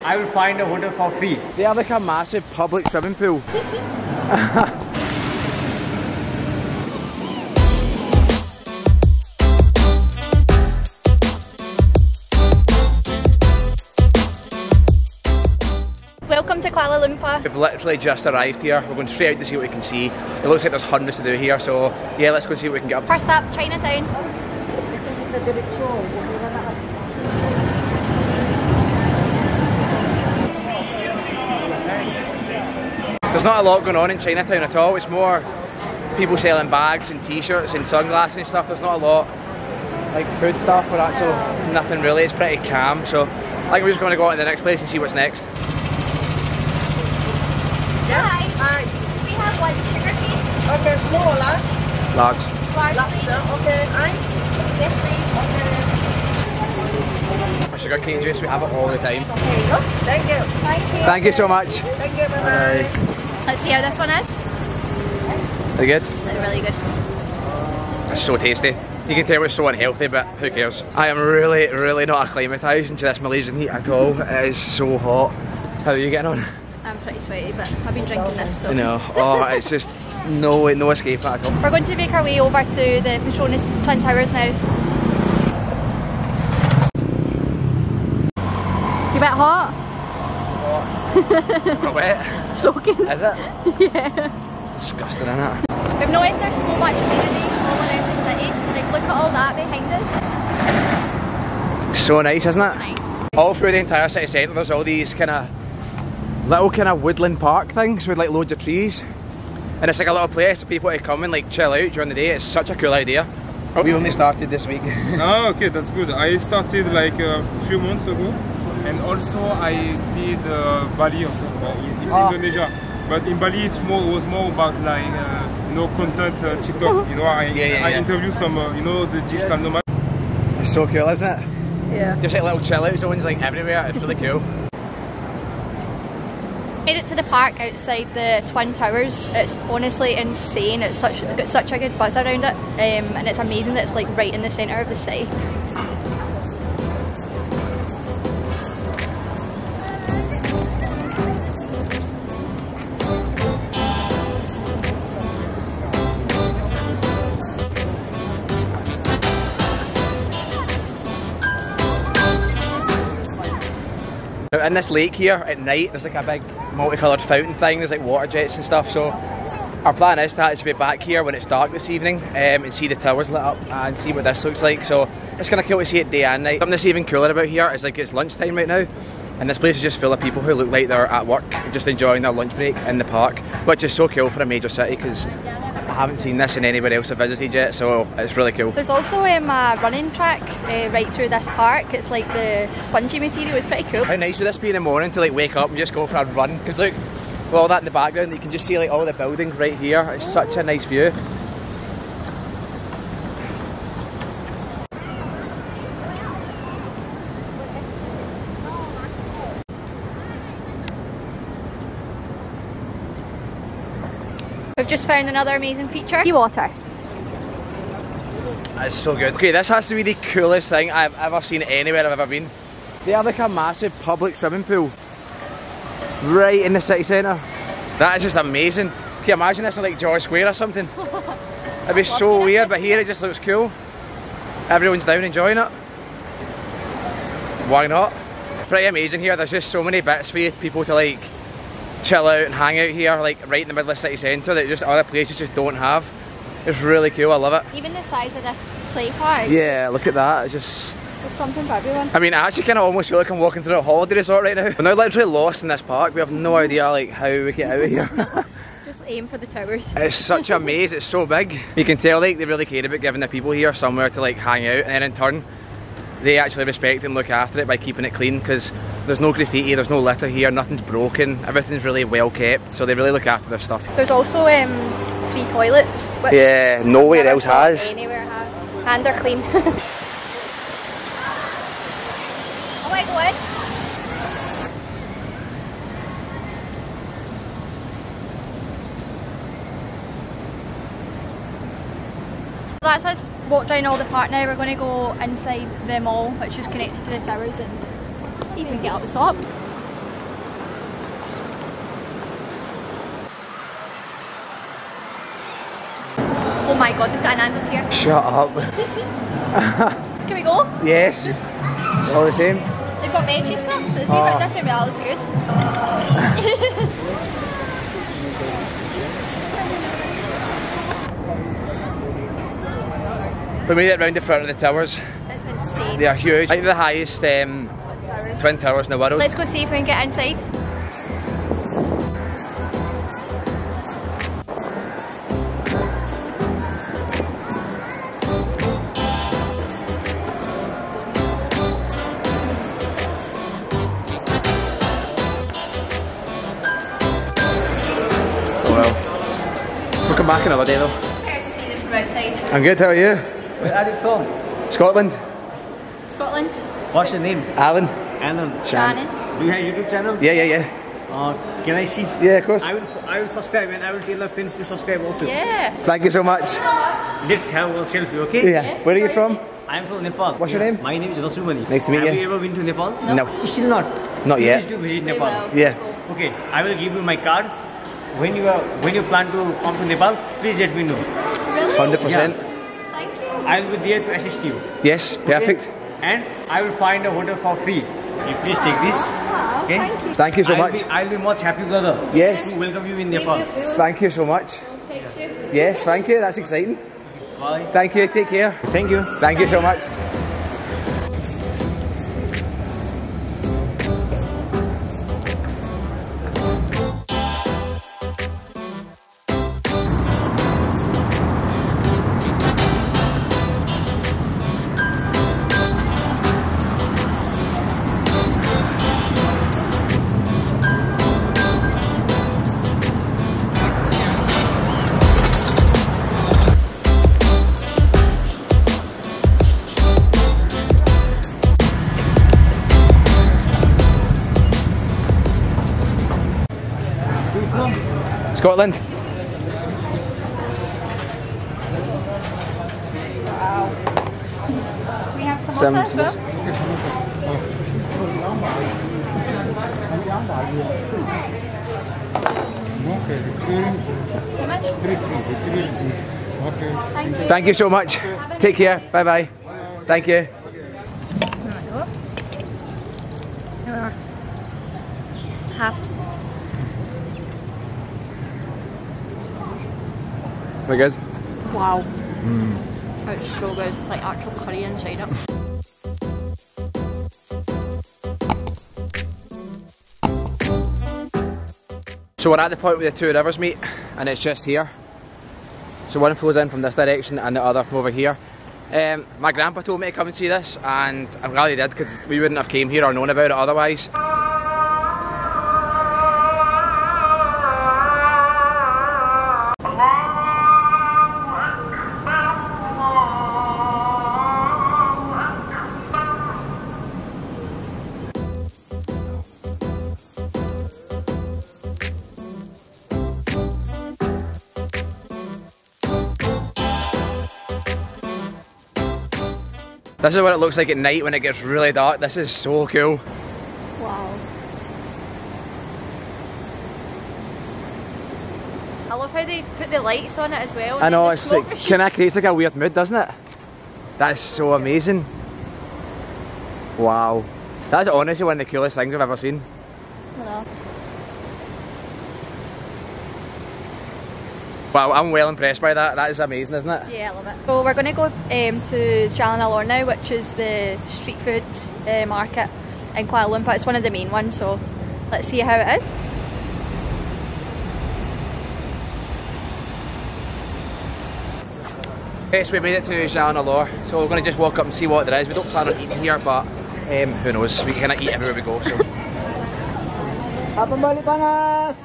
I will find a hotel for free. They have like a massive public swimming pool. Welcome to Kuala Lumpur. We've literally just arrived here. We're going straight out to see what we can see. It looks like there's hundreds to do here, so yeah, let's go see what we can get up to. First up, Chinatown. There's not a lot going on in Chinatown at all. It's more people selling bags and t-shirts and sunglasses and stuff. There's not a lot like food stuff or actual nothing really. It's pretty calm. So I think we're just going to go on to the next place and see what's next. Hi. Hi. We have one sugar cane. Okay, small, large? Large. Large, Large, please. okay, ice? Yes, please. For sugar cane juice, we have it all the time. There you go. Thank you. Thank you. Thank you so much. Thank you, bye-bye. Let's see how this one is. Are you good? They're really good. It's so tasty. You can tell it's so unhealthy, but who cares? I am really, really not acclimatised to this Malaysian heat at all. It is so hot. How are you getting on? I'm pretty sweaty, but I've been drinking this, so. I know. Oh, it's just no, no escape at all. We're going to make our way over to the Petronas Twin Towers now. You bit hot? Not wet. Soaking. Is it? yeah. Disgusting, isn't it? We've noticed there's so much greenery all around the city. Like, look at all that behind us. So nice, isn't it? Nice. All through the entire city centre, there's all these kind of little kind of woodland park things with like loads of trees. And it's like a little place for people to come and like chill out during the day. It's such a cool idea. Oh. We only started this week. Oh, okay, that's good. I started like a few months ago, and also I did uh, Bali also. Uh, It's Ah. Indonesia, but in Bali it's more it was more about like uh, you know content uh, TikTok. You know, I Yeah, yeah, I yeah. interview some uh, you know the digital nomad. it's so cool, isn't it? Yeah. Just like little chill out zones like everywhere. It's really cool. Made it to the park outside the Twin Towers. It's honestly insane. It's such got such a good buzz around it, um, and it's amazing that it's like right in the centre of the city. In this lake here at night, there's like a big multicoloured fountain thing. There's like water jets and stuff. So our plan is to be back here when it's dark this evening um, and see the towers lit up and see what this looks like. So it's kind of cool to see it day and night. Something that's even cooler about here is like it's lunchtime right now. And this place is just full of people who look like they're at work, just enjoying their lunch break in the park, which is so cool for a major city because haven't seen this in anywhere else I've visited yet, so it's really cool. There's also um, a running track uh, right through this park. It's like the spongy material. It's pretty cool. How nice would this be in the morning to like wake up and just go for a run? Because look, with all that in the background, you can just see like all the buildings right here. It's such a nice view. We've just found another amazing feature. Seawater. That's so good. Okay, this has to be the coolest thing I've ever seen anywhere I've ever been. They have like a massive public swimming pool right in the city centre. That is just amazing. Can you imagine this in like George Square or something? It'd be so weird, but here it just looks cool. Everyone's down enjoying it. Why not? Pretty amazing here. There's just so many bits for you, people to like chill out and hang out here, like right in the middle of the city centre that just other places just don't have. It's really cool. I love it. Even the size of this play park. Yeah, look at that. It's just There's something for everyone. I mean, I actually kind of almost feel like I'm walking through a holiday resort right now. We're now literally lost in this park. We have no idea like how we get out of here. Just aim for the towers. it's such a maze. It's so big. You can tell like they really care about giving the people here somewhere to like hang out, and then in turn, they actually respect and look after it by keeping it clean because there's no graffiti, there's no litter here, nothing's broken, everything's really well kept. So they really look after their stuff. There's also um, free toilets. Which Yeah, nowhere else has. Anywhere has. And they're clean. oh my god. That's us walked around all the park now. We're going to go inside the mall, which is connected to the towers, and See if we can get up the top. Oh my god, they've got an here. Shut up. can we go? Yes. All the same. They've got veggie stuff, so it's a uh. bit different, but that was good. we made it round the front of the towers. That's insane. They are huge. I think the highest um, twin towers in the world. Let's go see if we can get inside. Oh well. We'll come back another day though. Prepare to see them from outside. I'm good, how are you? Where are you from? Scotland? Scotland. What's your name? Alan? Alan. Shannon. Do you have YouTube channel? Yeah, yeah, yeah. Uh, can I see? Yeah, of course. I will. I will subscribe and I will tell my friends to subscribe also. Yeah. Thank you so much. Let's have a selfie, okay? Yeah. Where are you from? I am from Nepal. What's your name? My name is Rasumani. Nice to meet have you. you ever been to Nepal? No. Still not. Not yet. Please do visit Nepal. Yeah. Okay, I will give you my card. When you are when you plan to come to Nepal, please let me know. Really? 100%. Thank you. I will be there to assist you. Yes, perfect. And I will find a hotel for free. You please take this. Okay. Thank you. Thank you so I'll much. Be, I'll be much happy, brother. Yes. To welcome you in We Nepal. will- we Thank you so much. text you. Yes, thank you. That's exciting. Bye. Thank you. Take care. Thank you. Thank you so much. Scotland. We have some Some- as well. Thank you. Thank you so much. Take care. Bye bye. Thank you. Have We're good. Wow. It's so good. Like actual curry inside it. So we're at the point where the two rivers meet, and it's just here. So one flows in from this direction and the other from over here. Um, my grandpa told me to come and see this, and I'm glad he did because we wouldn't have came here or known about it otherwise. This is what it looks like at night when it gets really dark. This is so cool. Wow. I love how they put the lights on it as well. I know it's like kind of creates like a weird mood, doesn't it? That's so amazing. Wow, that's honestly one of the coolest things I've ever seen. Wow, I'm well impressed by that. That is amazing, isn't it? Yeah, I love it. So we're going to go um, to Jalan Alor now, which is the street food uh, market in Kuala Lumpur. It's one of the main ones, so let's see how it is. Yes, we made it to Jalan Alor, so we're going to just walk up and see what there is. We don't plan on eating here, but um, who knows? We can kind of eat everywhere we go. So. Apam balik panas.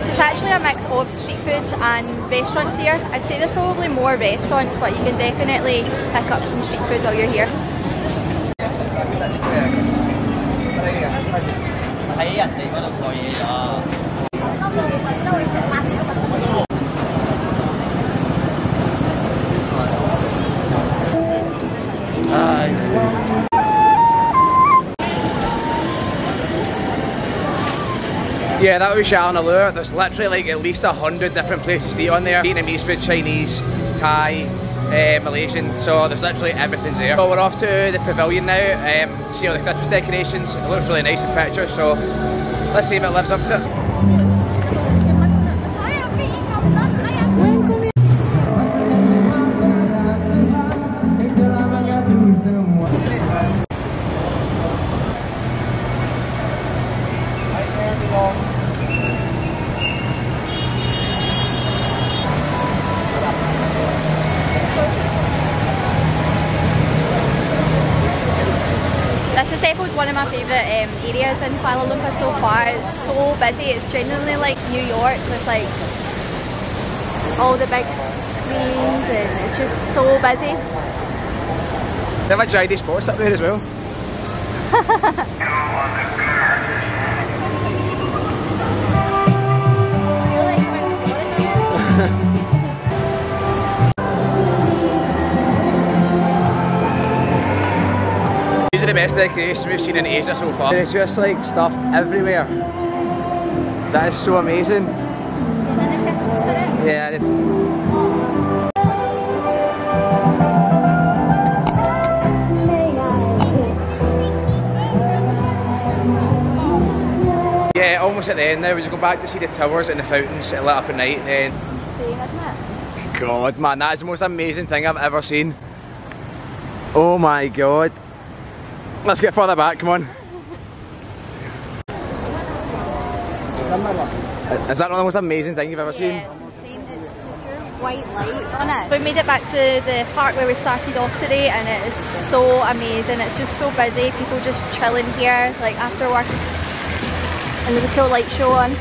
It's actually a mix of street food and restaurants here. I'd say there's probably more restaurants, but you can definitely pick up some street food while you're here. Yeah, that was Jalan Alor. There's literally like at least a hundred different places to eat on there. Vietnamese food, Chinese, Thai, uh, Malaysian, so there's literally everything's there. So we're off to the pavilion now um, to see all the Christmas decorations. It looks really nice in pictures, so let's see if it lives up to it. Favourite um, areas in Kuala Lumpur so far. It's so busy. It's genuinely like New York with like all the big screens and it's just so busy. They have a JD Sports up there as well. The best decorations we've seen in Asia so far. There's just like stuff everywhere. That is so amazing. And then the Christmas spirit. Yeah. Yeah, almost at the end now. We just go back to see the towers and the fountains lit up at night. Then, See, hasn't it? God, man, that is the most amazing thing I've ever seen. Oh my God. Let's get further back, come on. Is that not the most amazing thing you've ever seen? Yeah, it's insane. It's white light on it. We made it back to the park where we started off today and it is so amazing. It's just so busy. People just chilling here like after work. And there's a cool light show on.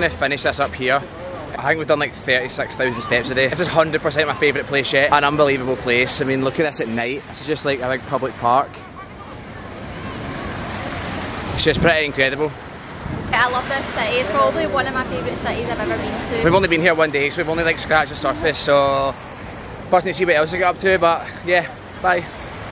I'm gonna finish this up here. I think we've done like 36,000 steps a day. This is 100% my favourite place yet. An unbelievable place. I mean, look at this at night. This is just like a big public park. It's just pretty incredible. I love this city. It's probably one of my favourite cities I've ever been to. We've only been here one day, so we've only like scratched the surface, so personally see what else I get up to, but yeah, bye.